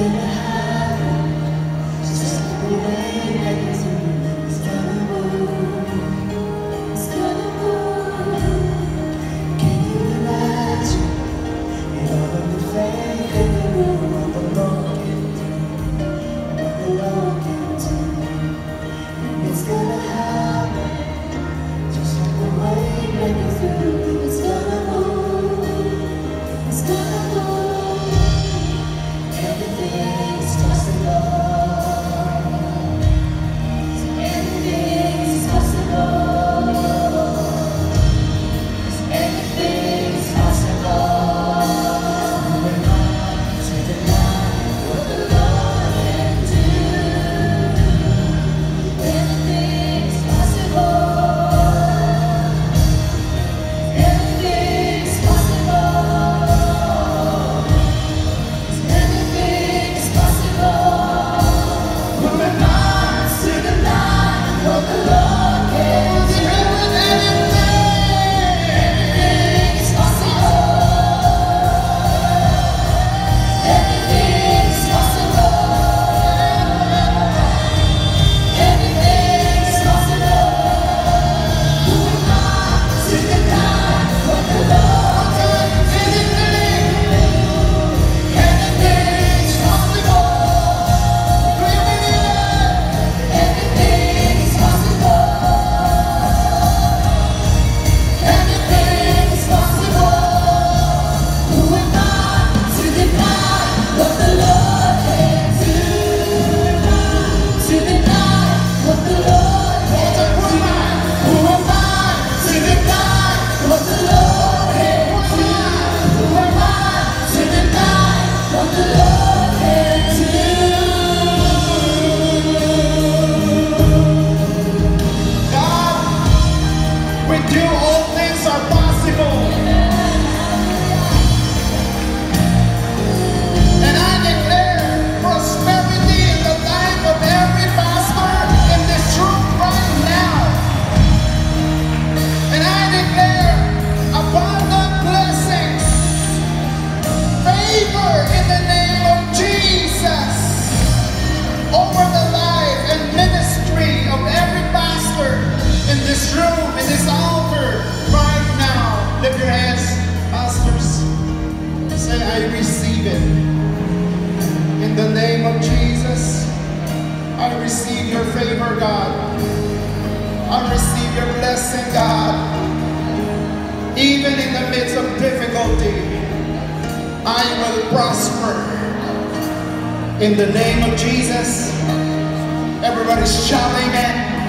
Yeah. Receive it. In the name of Jesus, I receive your favor, God. I receive your blessing, God. Even in the midst of difficulty, I will prosper. In the name of Jesus, everybody's shouting. Amen.